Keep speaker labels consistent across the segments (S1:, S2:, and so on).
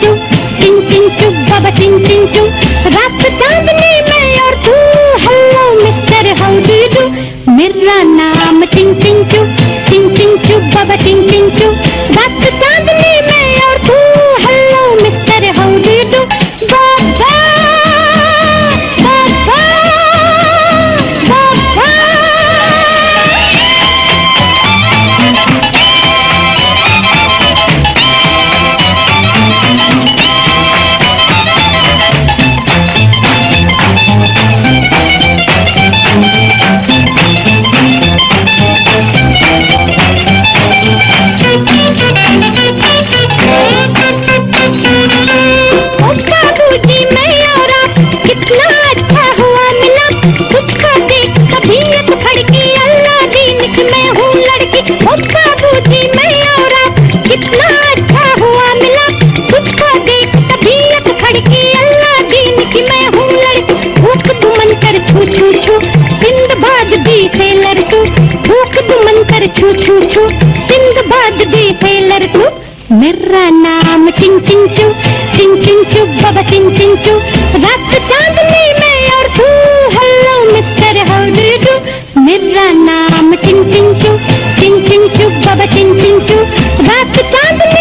S1: चिंटू टिंग टिंग टू बाबा टिंग टिंग टू रात चांदनी में और तू, हेलो, मिस्टर हाउ डू। मेरा नाम टिंग टिंग टू टिंग टिंग टू बाबा टिंग टिंग टू लर छू छू छू। सिंध बाद दे है लर छू मेरा नाम चिन चिन चू। चिन चिन चू, बाबा चिन चिन चू। रात चांदनी में और छू hello, mister how do you do मेरा नाम चिन चिन चू। चिन चिन चू, बाबा चिन चिन चू। रात चांदनी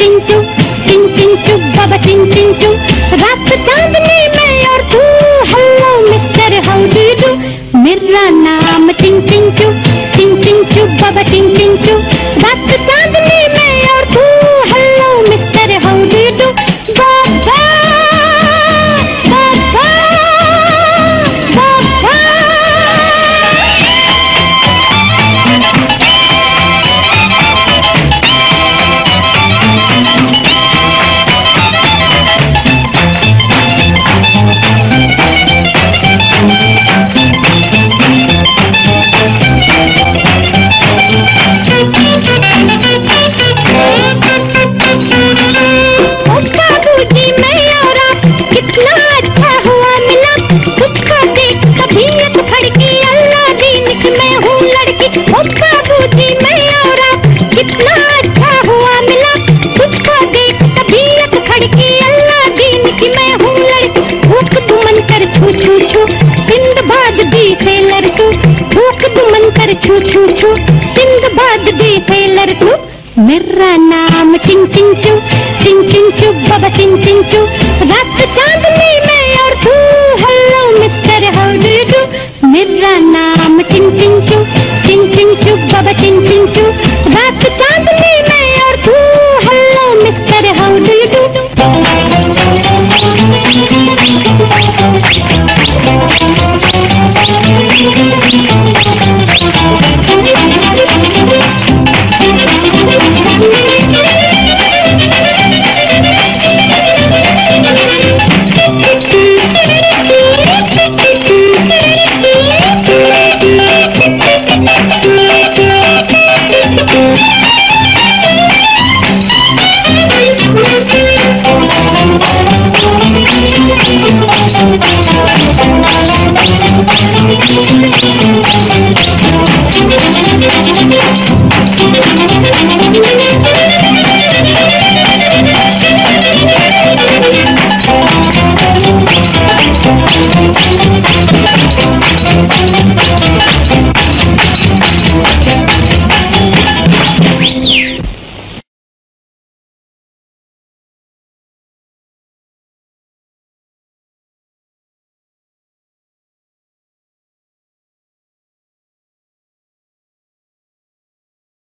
S1: चिंचू चिं चिंचू, बाबा चिं चिंचू। रात चांदनी में और तू। Hello mister how do do मेरा नाम चिं चिं छू छू छू सिंध बाद दी सेलर तू भूख दु मंतर छू छू छू सिंध बाद दी सेलर तू मेरा नाम चिंग चिंग चू चिंग चिंग चू बाबा चिंग चिंग चू